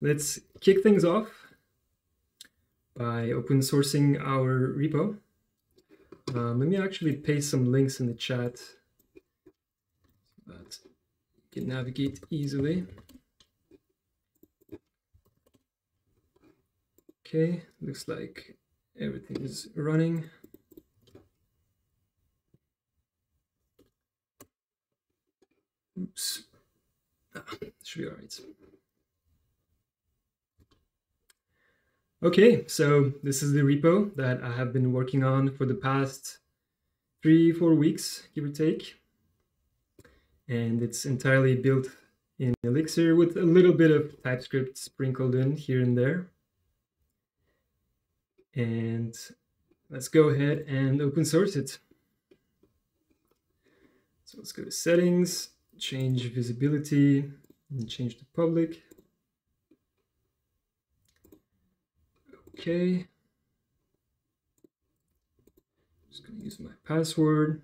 let's kick things off by open sourcing our repo. Um, let me actually paste some links in the chat so that you can navigate easily. Okay, looks like everything is running. Oops. Ah, should be all right. Okay, so this is the repo that I have been working on for the past three, four weeks, give or take. And it's entirely built in Elixir with a little bit of TypeScript sprinkled in here and there. And let's go ahead and open source it. So let's go to settings, change visibility, and change to public. Okay. Just gonna use my password.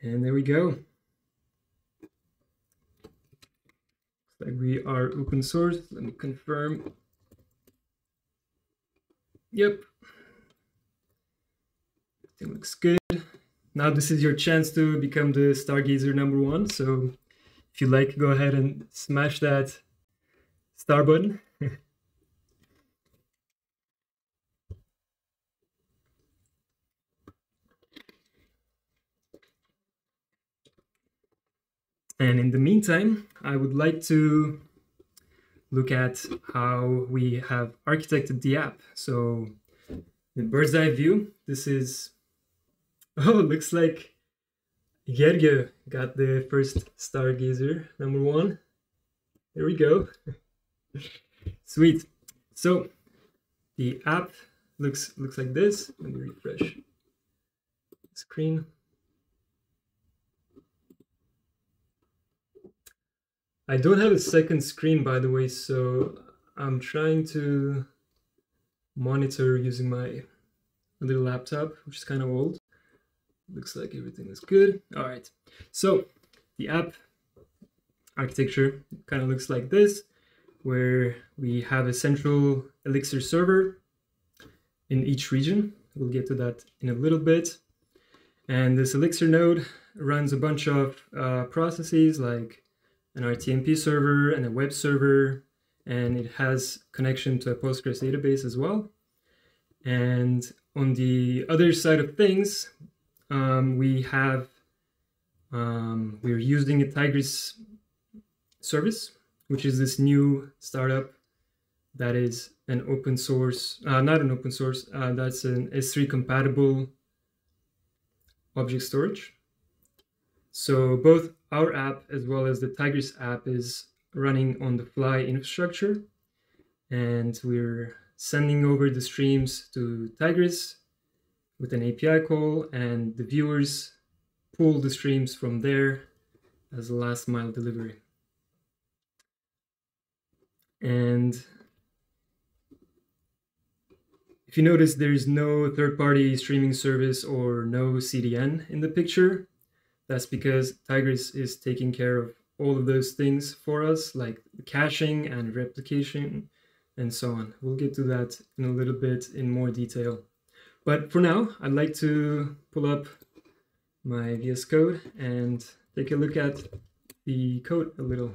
And there we go. Looks like we are open source. Let me confirm. Yep. Everything looks good. Now this is your chance to become the Stargazer number one. So if you like, go ahead and smash that star button. and in the meantime, I would like to look at how we have architected the app. So the bird's eye view, this is, oh, looks like Gerge got the first stargazer, number one. There we go. Sweet. So the app looks looks like this. Let me refresh screen. I don't have a second screen, by the way, so I'm trying to monitor using my little laptop, which is kind of old. Looks like everything is good. All right, so the app architecture kind of looks like this where we have a central Elixir server in each region. We'll get to that in a little bit. And this Elixir node runs a bunch of uh, processes like an RTMP server and a web server, and it has connection to a Postgres database as well. And on the other side of things, um, we have, um, we're using a Tigris service which is this new startup that is an open source, uh, not an open source, uh, that's an S3 compatible object storage. So both our app as well as the Tigris app is running on the fly infrastructure. And we're sending over the streams to Tigris with an API call and the viewers pull the streams from there as a last mile delivery. And if you notice, there's no third-party streaming service or no CDN in the picture. That's because Tigris is taking care of all of those things for us, like caching and replication and so on. We'll get to that in a little bit in more detail. But for now, I'd like to pull up my VS Code and take a look at the code a little.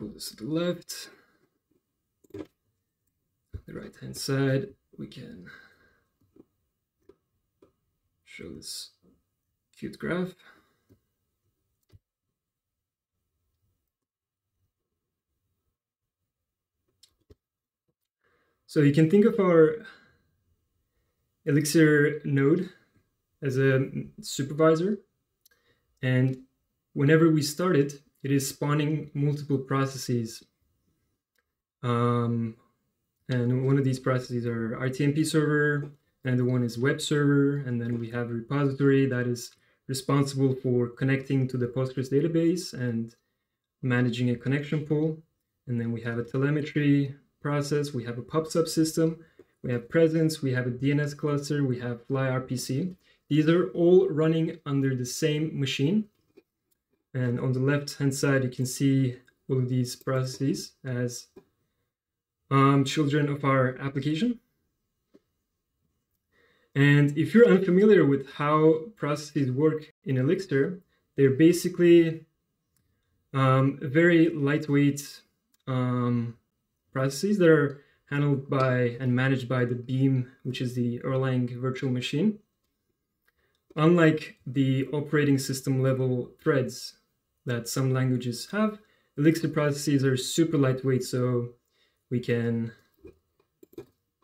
Pull this to the left. The right hand side, we can show this cute graph. So you can think of our Elixir node as a supervisor. And whenever we start it, it is spawning multiple processes. Um, and one of these processes are RTMP server, and the one is web server, and then we have a repository that is responsible for connecting to the Postgres database and managing a connection pool. And then we have a telemetry process, we have a pub sub system, we have presence, we have a DNS cluster, we have fly RPC. these are all running under the same machine. And on the left hand side, you can see all of these processes as um, children of our application. And if you're unfamiliar with how processes work in Elixir, they're basically um, very lightweight um, processes that are handled by and managed by the Beam, which is the Erlang virtual machine. Unlike the operating system level threads that some languages have, Elixir processes are super lightweight, so we can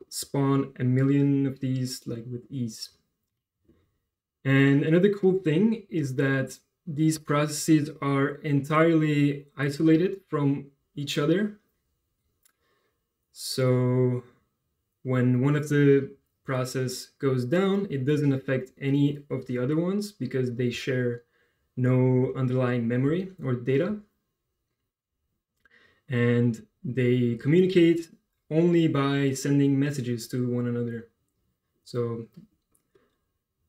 spawn a million of these like with ease. And another cool thing is that these processes are entirely isolated from each other. So when one of the process goes down, it doesn't affect any of the other ones because they share no underlying memory or data. And they communicate only by sending messages to one another. So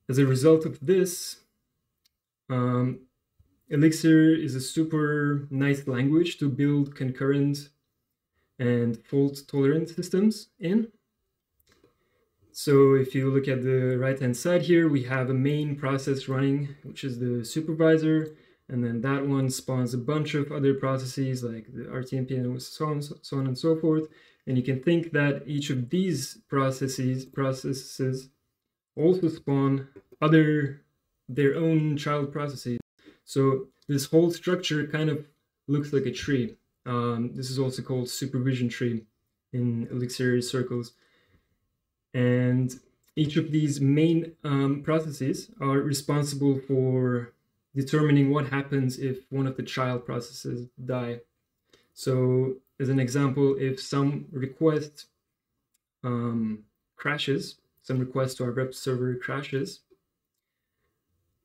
as a result of this, um, Elixir is a super nice language to build concurrent and fault tolerant systems in. So if you look at the right hand side here, we have a main process running, which is the supervisor, and then that one spawns a bunch of other processes like the RTMP and so on, so on and so forth. And you can think that each of these processes processes also spawn other their own child processes. So this whole structure kind of looks like a tree. Um, this is also called supervision tree in Elixir circles. And each of these main um, processes are responsible for determining what happens if one of the child processes die. So as an example, if some request um, crashes, some request to our web server crashes,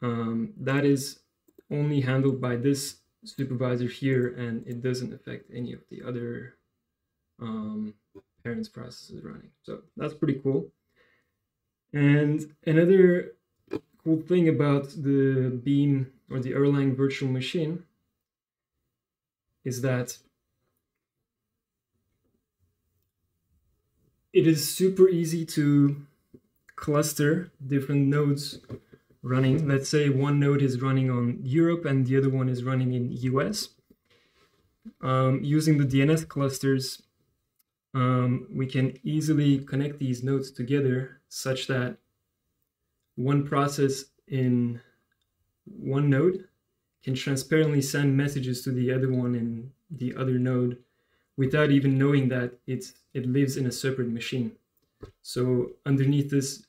um, that is only handled by this supervisor here and it doesn't affect any of the other um, parents process is running. So that's pretty cool. And another cool thing about the Beam or the Erlang virtual machine is that it is super easy to cluster different nodes running. Let's say one node is running on Europe and the other one is running in US. Um, using the DNS clusters, um, we can easily connect these nodes together such that one process in one node can transparently send messages to the other one in the other node without even knowing that it's it lives in a separate machine. So underneath this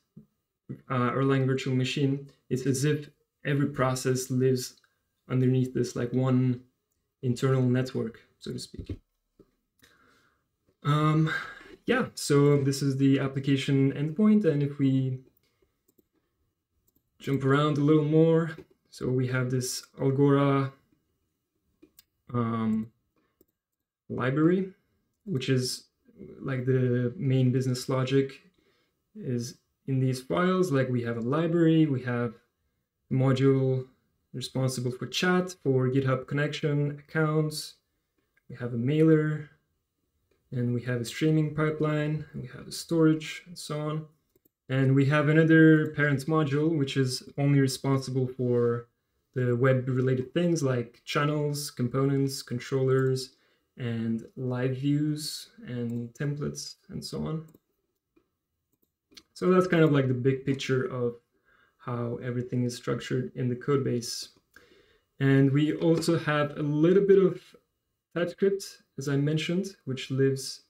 uh, Erlang virtual machine, it's as if every process lives underneath this like one internal network, so to speak. Um, yeah, so this is the application endpoint, and if we jump around a little more, so we have this Algora um, library, which is like the main business logic is in these files. Like we have a library, we have a module responsible for chat, for GitHub connection accounts. We have a mailer, and we have a streaming pipeline, we have a storage, and so on. And we have another parent module, which is only responsible for the web related things like channels, components, controllers, and live views and templates and so on. So that's kind of like the big picture of how everything is structured in the code base. And we also have a little bit of TypeScript, as I mentioned, which lives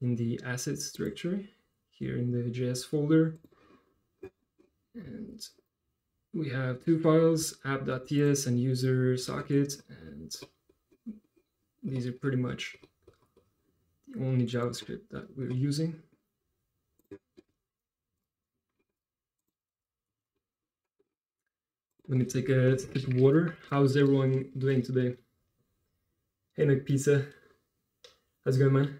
in the assets directory here in the JS folder. And we have two files, app.ts and user socket, and these are pretty much the only JavaScript that we're using. Let me take a sip of water. How's everyone doing today? Hey, Nick Pizza. How's it going, man?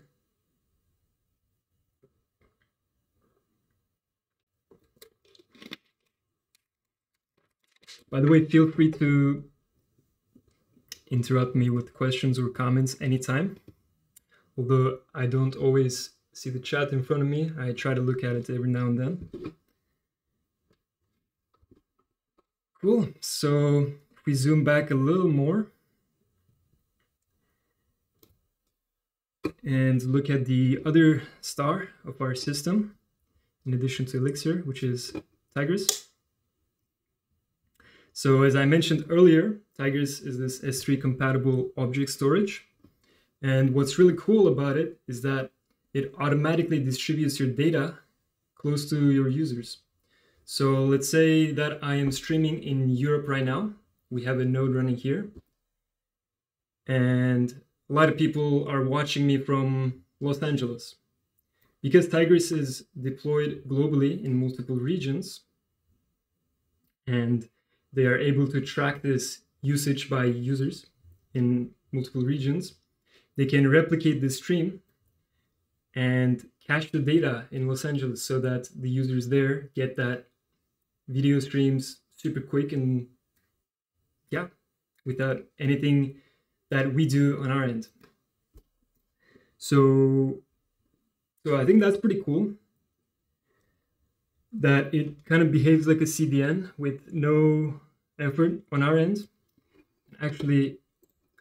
By the way, feel free to interrupt me with questions or comments anytime. Although I don't always see the chat in front of me, I try to look at it every now and then. Cool, so if we zoom back a little more and look at the other star of our system, in addition to Elixir, which is Tigris. So as I mentioned earlier, Tigris is this S3 compatible object storage. And what's really cool about it is that it automatically distributes your data close to your users. So let's say that I am streaming in Europe right now. We have a node running here. And a lot of people are watching me from Los Angeles. Because Tigris is deployed globally in multiple regions, and they are able to track this usage by users in multiple regions, they can replicate this stream and cache the data in Los Angeles so that the users there get that video streams super quick and yeah, without anything that we do on our end. So, so I think that's pretty cool that it kind of behaves like a CDN with no effort on our end. Actually,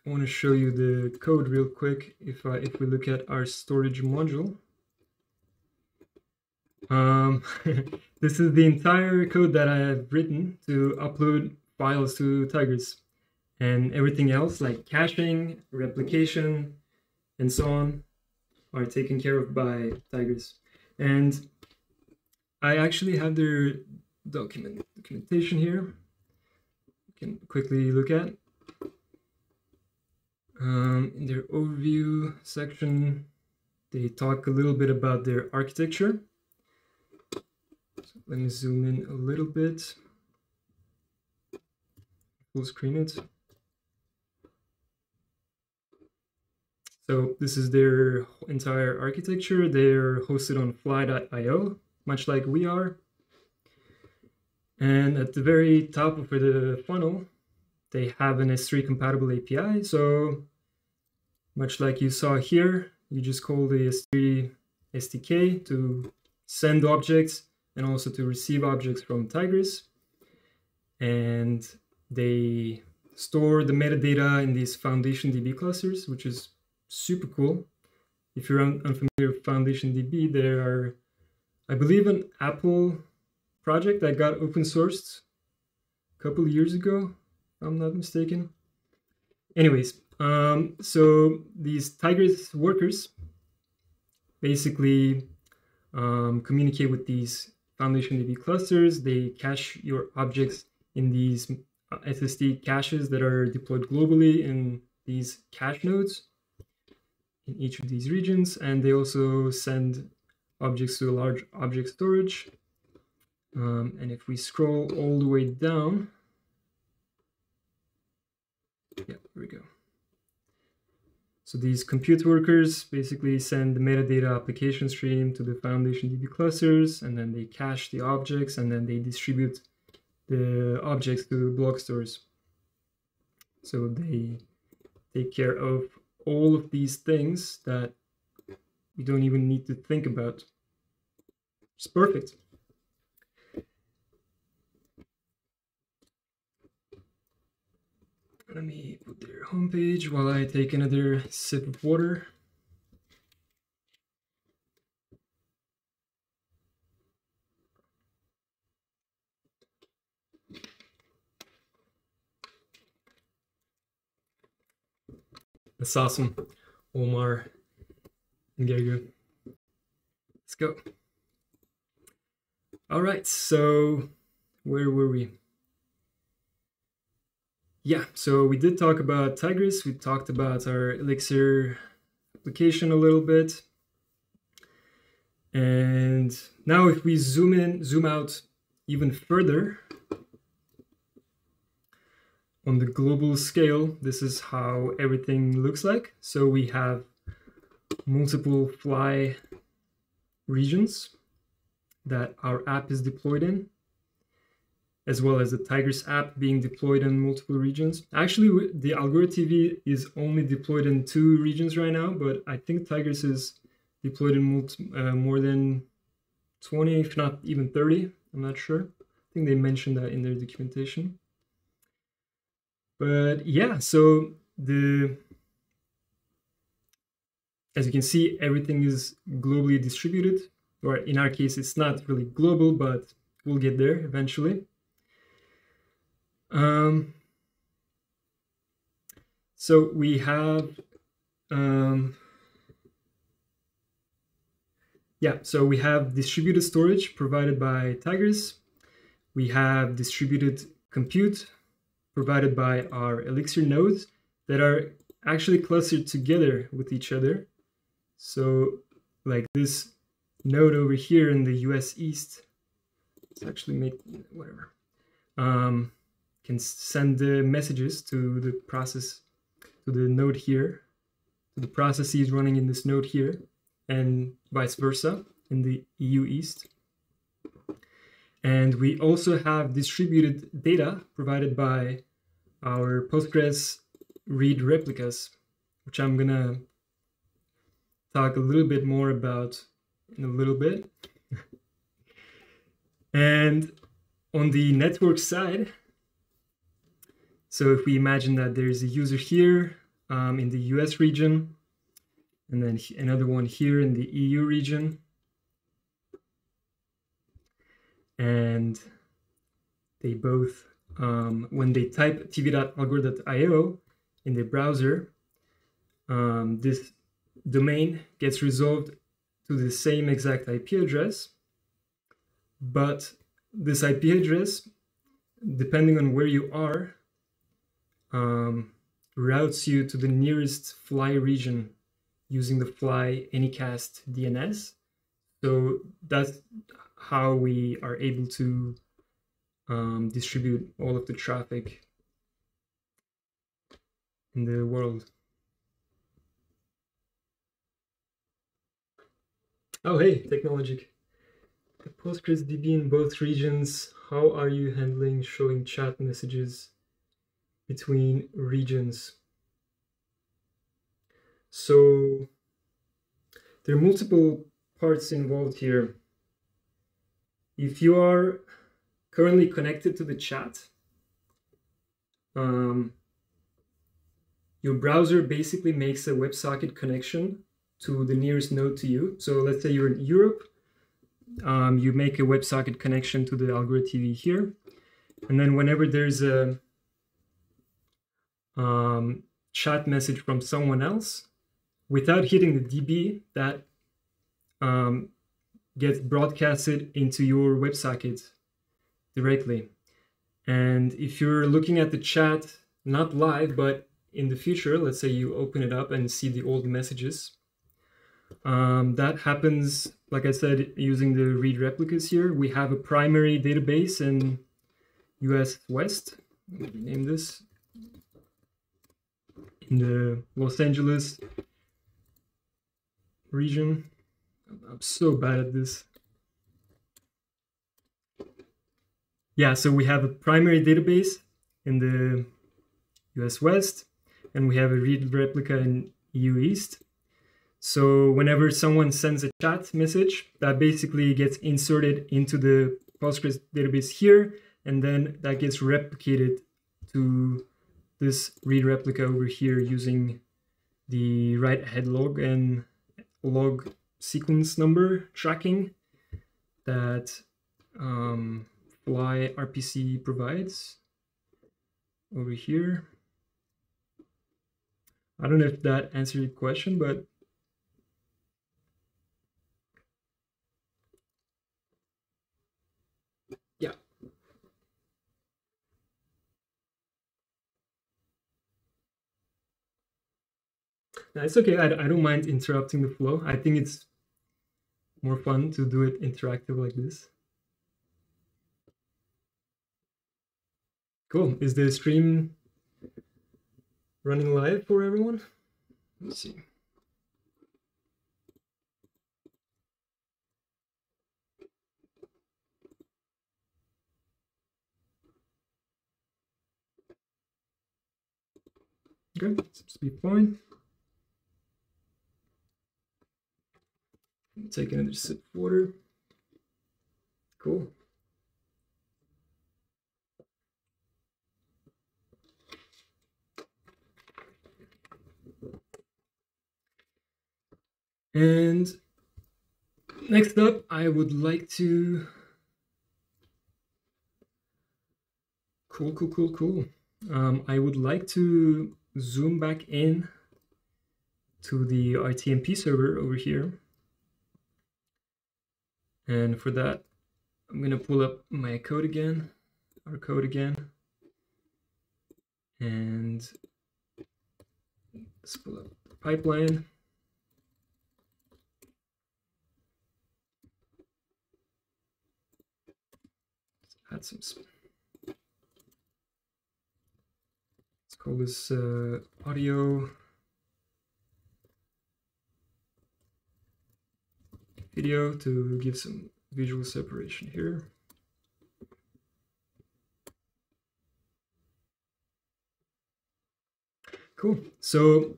I want to show you the code real quick if, I, if we look at our storage module. Um, this is the entire code that I have written to upload files to Tigris and everything else like caching, replication, and so on are taken care of by Tigris. And I actually have their document documentation here. You can quickly look at. Um, in their overview section, they talk a little bit about their architecture. So let me zoom in a little bit. Full screen it. So this is their entire architecture. They're hosted on fly.io, much like we are. And at the very top of the funnel, they have an S3 compatible API. So much like you saw here, you just call the S3 SDK to send objects and also to receive objects from Tigris. And they store the metadata in these Foundation DB clusters, which is super cool. If you're unfamiliar with Foundation DB, there are, I believe, an Apple project that got open sourced a couple years ago, if I'm not mistaken. Anyways, um, so these Tigris workers basically um, communicate with these Foundation DB clusters. They cache your objects in these uh, SSD caches that are deployed globally in these cache nodes in each of these regions. And they also send objects to a large object storage. Um, and if we scroll all the way down, yeah, here we go. So these compute workers basically send the metadata application stream to the Foundation DB clusters, and then they cache the objects, and then they distribute the objects to the block stores. So they take care of all of these things that we don't even need to think about. It's perfect. Let me put their homepage while I take another sip of water. That's awesome. Omar and Gergu. Let's go. All right, so where were we? Yeah, so we did talk about Tigris. We talked about our Elixir application a little bit. And now if we zoom in, zoom out even further, on the global scale, this is how everything looks like. So we have multiple fly regions that our app is deployed in. as well as the Tigris app being deployed in multiple regions. Actually, the Algora TV is only deployed in two regions right now, but I think Tigris is deployed in uh, more than 20, if not even 30. I'm not sure. I think they mentioned that in their documentation. But yeah, so the as you can see, everything is globally distributed, or in our case, it's not really global, but we'll get there eventually. Um, so we have, um, yeah, so we have distributed storage provided by Tigris. We have distributed compute provided by our Elixir nodes that are actually clustered together with each other. So like this node over here in the US East, it's actually make whatever. Um, can send the messages to the process, to the node here, to the processes running in this node here, and vice versa in the EU East. And we also have distributed data provided by our Postgres read replicas, which I'm gonna talk a little bit more about in a little bit. and on the network side, so if we imagine that there's a user here um, in the US region, and then another one here in the EU region, and they both, um, when they type tv.algora.io in the browser, um, this domain gets resolved to the same exact IP address, but this IP address, depending on where you are, um, routes you to the nearest fly region using the fly anycast DNS. So that's how we are able to um, distribute all of the traffic in the world. Oh, hey, Technologic. The Postgres DB in both regions. How are you handling showing chat messages between regions. So there are multiple parts involved here. If you are currently connected to the chat, um, your browser basically makes a WebSocket connection to the nearest node to you. So let's say you're in Europe, um, you make a WebSocket connection to the Algora TV here. And then whenever there's a um, chat message from someone else without hitting the DB that um, gets broadcasted into your WebSocket directly. And if you're looking at the chat, not live, but in the future, let's say you open it up and see the old messages, um, that happens, like I said, using the read replicas here. We have a primary database in US West. Name this in the Los Angeles region. I'm so bad at this. Yeah, so we have a primary database in the US West, and we have a read replica in EU East. So whenever someone sends a chat message, that basically gets inserted into the Postgres database here, and then that gets replicated to this read replica over here using the write ahead log and log sequence number tracking that um, Fly RPC provides over here. I don't know if that answered your question, but yeah. It's okay. I, I don't mind interrupting the flow. I think it's more fun to do it interactive like this. Cool. Is the stream running live for everyone? Let's see. Okay, seems to be fine. Take another sip of water. Cool. And next up, I would like to. Cool, cool, cool, cool. Um, I would like to zoom back in to the RTMP server over here. And for that, I'm going to pull up my code again, our code again. And let's pull up the pipeline. Add some. Let's call this uh, audio video to give some visual separation here. Cool. So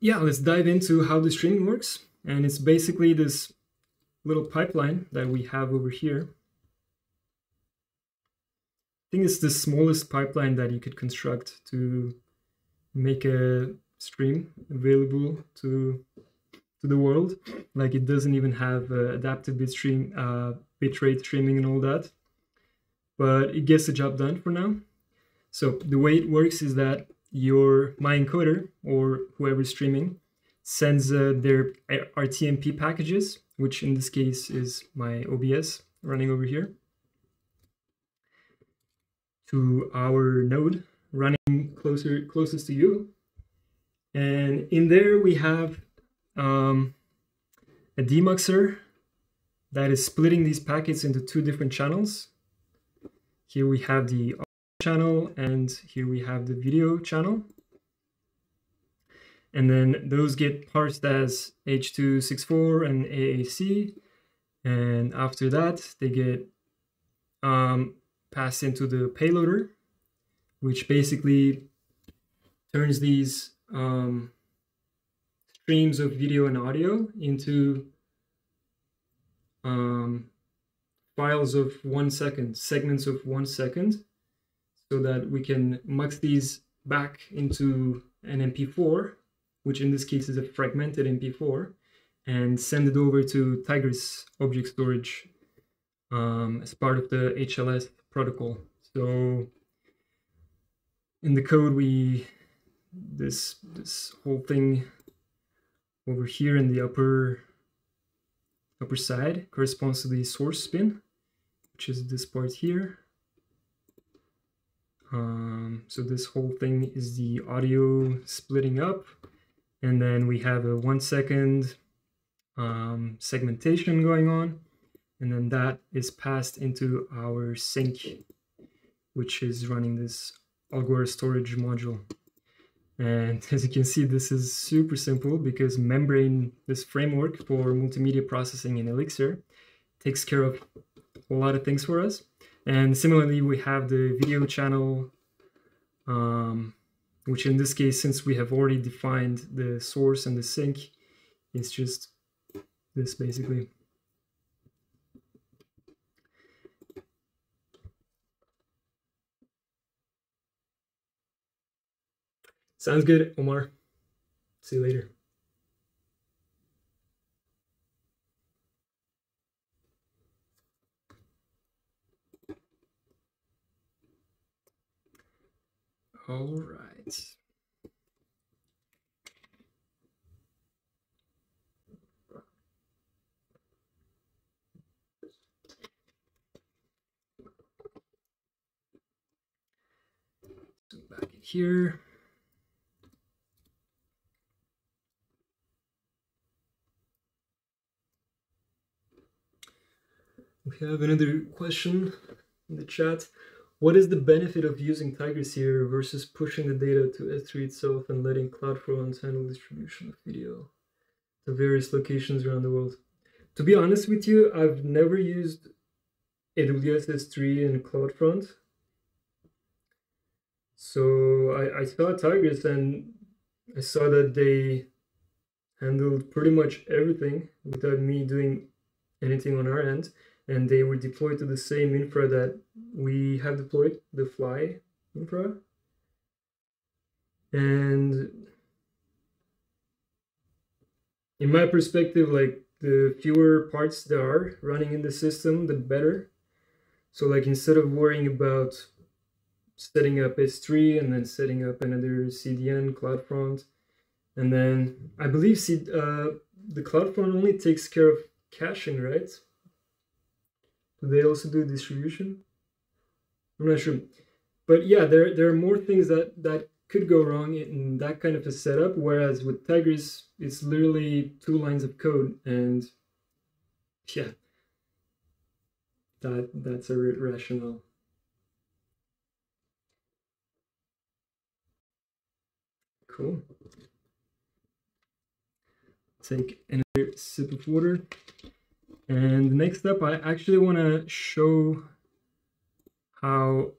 yeah, let's dive into how the streaming works. And it's basically this little pipeline that we have over here. I think it's the smallest pipeline that you could construct to make a stream available to to the world. Like it doesn't even have uh, adaptive bit stream, uh, bitrate streaming and all that, but it gets the job done for now. So the way it works is that your my encoder or whoever's streaming sends uh, their RTMP packages which in this case is my OBS running over here, to our node running closer closest to you. And in there we have um, a demuxer that is splitting these packets into two different channels. Here we have the channel and here we have the video channel and then those get parsed as H264 and AAC. And after that, they get um, passed into the payloader, which basically turns these um, streams of video and audio into um, files of one second, segments of one second, so that we can mux these back into an MP4 which in this case is a fragmented MP4, and send it over to Tigris object storage um, as part of the HLS protocol. So in the code, we this this whole thing over here in the upper upper side corresponds to the source bin, which is this part here. Um, so this whole thing is the audio splitting up and then we have a one second um, segmentation going on. And then that is passed into our sink, which is running this Algora storage module. And as you can see, this is super simple because Membrane, this framework for multimedia processing in Elixir, takes care of a lot of things for us. And similarly, we have the video channel um, which in this case, since we have already defined the source and the sink, it's just this basically. Sounds good, Omar. See you later. All right. So back in here. We have another question in the chat. What is the benefit of using Tigris here versus pushing the data to S3 itself and letting CloudFront handle distribution of video to various locations around the world? To be honest with you, I've never used AWS S3 and CloudFront. So I, I saw Tigris and I saw that they handled pretty much everything without me doing anything on our end. And they were deployed to the same infra that we have deployed, the fly infra. And in my perspective, like the fewer parts there are running in the system, the better. So like instead of worrying about setting up S3 and then setting up another CDN CloudFront, and then I believe C uh, the CloudFront only takes care of caching, right? Do they also do distribution? I'm not sure, but yeah, there there are more things that that could go wrong in that kind of a setup. Whereas with Tigris, it's literally two lines of code, and yeah, that that's a rationale. Cool. Take another sip of water. And next up, I actually want to show how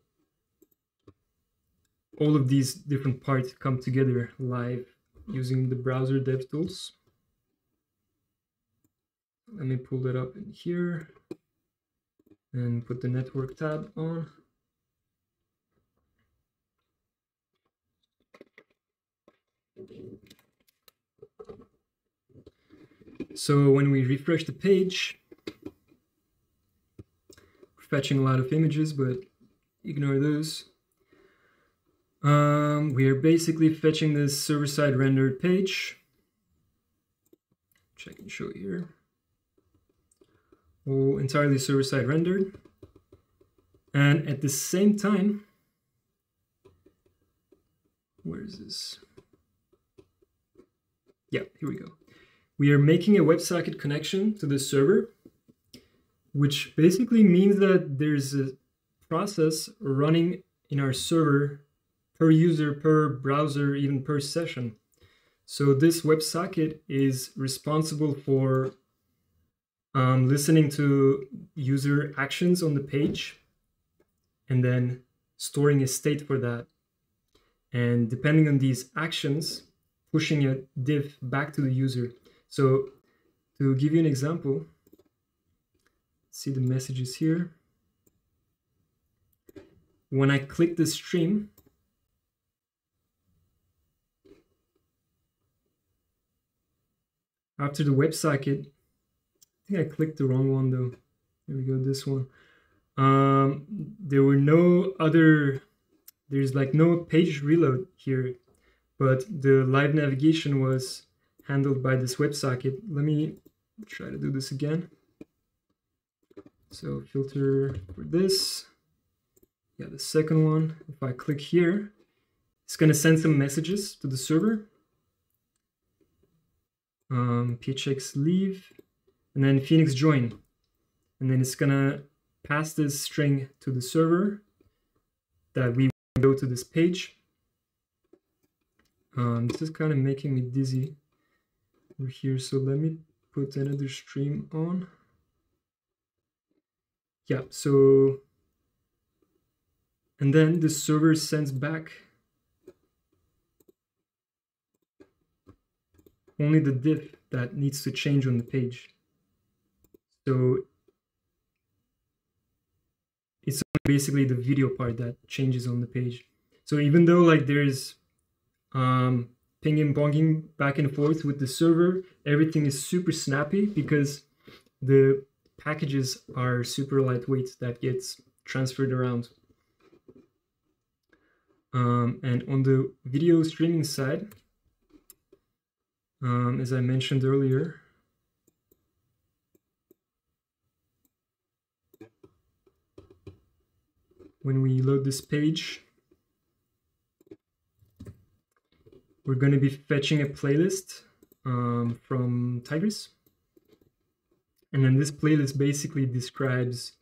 all of these different parts come together live using the browser dev tools. Let me pull that up in here and put the network tab on. So when we refresh the page, fetching a lot of images, but ignore those. Um, we are basically fetching this server-side rendered page, which I can show here. All entirely server-side rendered. And at the same time, where is this? Yeah, here we go. We are making a WebSocket connection to the server, which basically means that there's a process running in our server per user, per browser, even per session. So this WebSocket is responsible for um, listening to user actions on the page and then storing a state for that. And depending on these actions, pushing a diff back to the user. So to give you an example, see the messages here. When I click the stream, after the WebSocket, I think I clicked the wrong one though. There we go, this one. Um, there were no other, there's like no page reload here, but the live navigation was handled by this WebSocket. Let me try to do this again. So filter for this. Yeah, the second one, if I click here, it's gonna send some messages to the server um, phx leave, and then phoenix join. And then it's gonna pass this string to the server that we go to this page. Um, this is kind of making me dizzy over here, so let me put another stream on. Yeah, so, and then the server sends back only the diff that needs to change on the page. So it's basically the video part that changes on the page. So even though like there's um, ping and ponging back and forth with the server, everything is super snappy because the packages are super lightweight that gets transferred around. Um, and on the video streaming side, um, as I mentioned earlier. When we load this page, we're going to be fetching a playlist um, from Tigris. And then this playlist basically describes,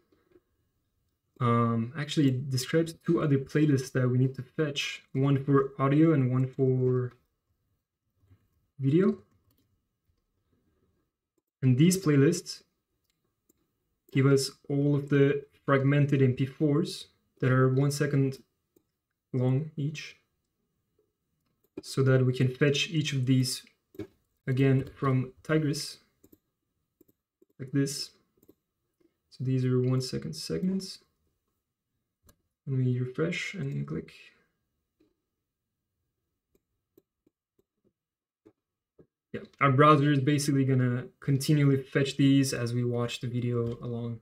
um, actually describes two other playlists that we need to fetch, one for audio and one for video. And these playlists give us all of the fragmented MP4s that are one second long each so that we can fetch each of these again from Tigris like this. So these are one second segments. And we refresh and click. Yeah, our browser is basically gonna continually fetch these as we watch the video along.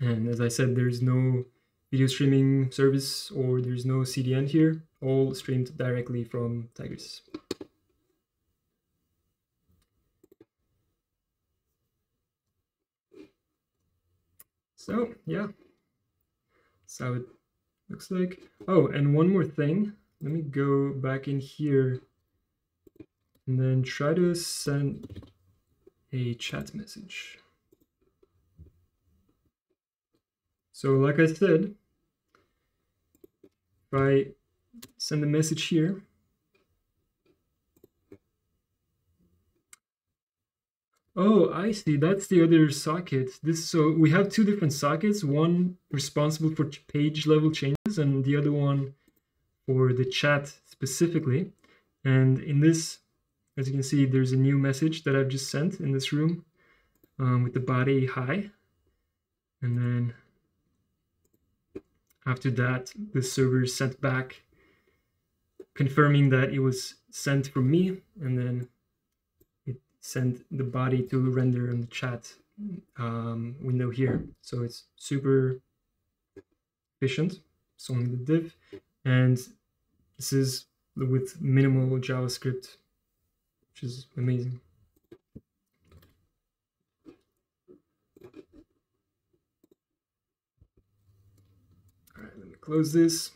And as I said, there's no video streaming service or there's no CDN here, all streamed directly from Tigris. So oh, yeah, that's how it looks like. Oh, and one more thing. Let me go back in here and then try to send a chat message. So like I said, if I send a message here, Oh, I see. That's the other socket. This so we have two different sockets, one responsible for page level changes and the other one for the chat specifically. And in this, as you can see, there's a new message that I've just sent in this room um, with the body hi. And then after that, the server sent back confirming that it was sent from me and then it sent the body to render in the chat um, window here. So it's super efficient. It's only the div. And this is with minimal JavaScript, which is amazing. All right, let me close this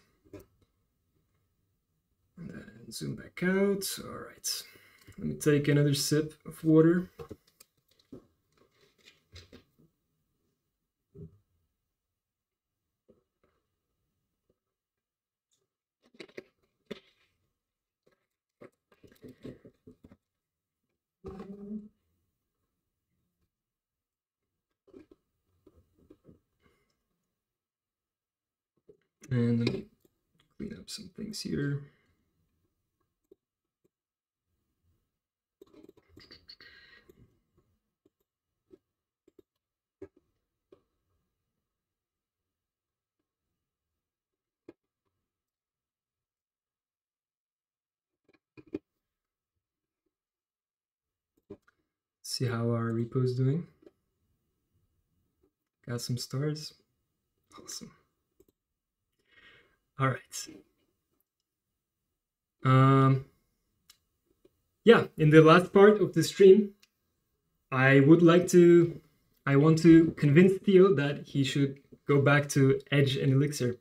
and then zoom back out. All right, let me take another sip of water. And let me clean up some things here. See how our repo is doing. Got some stars. Awesome. All right. Um, yeah, in the last part of the stream, I would like to, I want to convince Theo that he should go back to Edge and Elixir.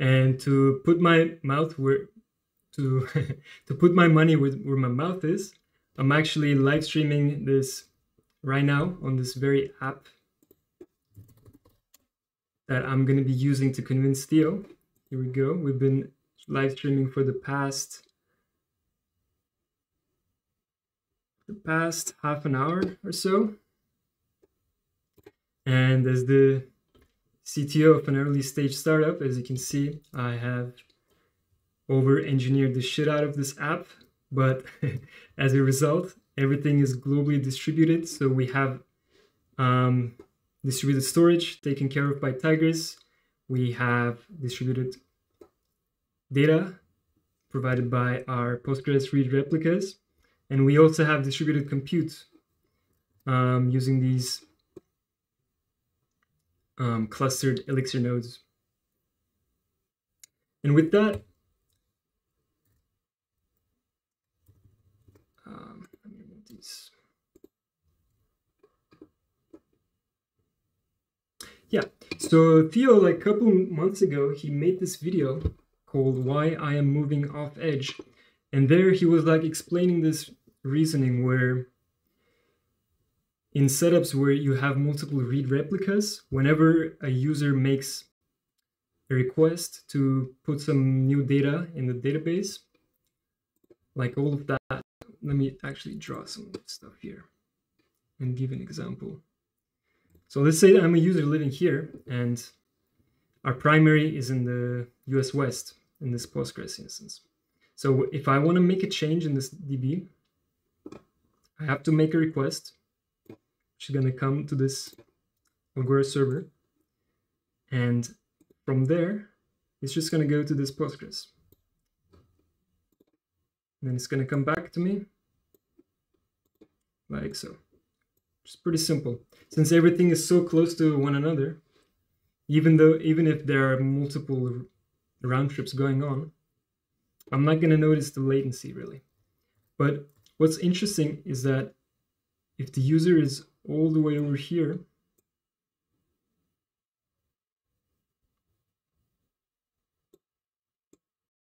And to put my mouth where, to, to put my money where, where my mouth is, I'm actually live streaming this right now on this very app that I'm going to be using to convince Theo. Here we go. We've been live streaming for the past the past half an hour or so. And as the CTO of an early stage startup, as you can see, I have over engineered the shit out of this app. But as a result, everything is globally distributed. So we have um, distributed storage taken care of by Tigris. We have distributed data provided by our Postgres read replicas. And we also have distributed compute um, using these um, clustered Elixir nodes. And with that, um, let me remove these. Yeah, so Theo, like a couple months ago, he made this video called Why I Am Moving Off Edge. And there he was like explaining this reasoning where in setups where you have multiple read replicas, whenever a user makes a request to put some new data in the database, like all of that, let me actually draw some stuff here and give an example. So let's say I'm a user living here and our primary is in the US West in this Postgres instance. So if I want to make a change in this DB, I have to make a request, which is going to come to this Algora server. And from there, it's just going to go to this Postgres. And then it's going to come back to me like so. It's pretty simple. Since everything is so close to one another, even though even if there are multiple round trips going on, I'm not going to notice the latency really. But what's interesting is that if the user is all the way over here,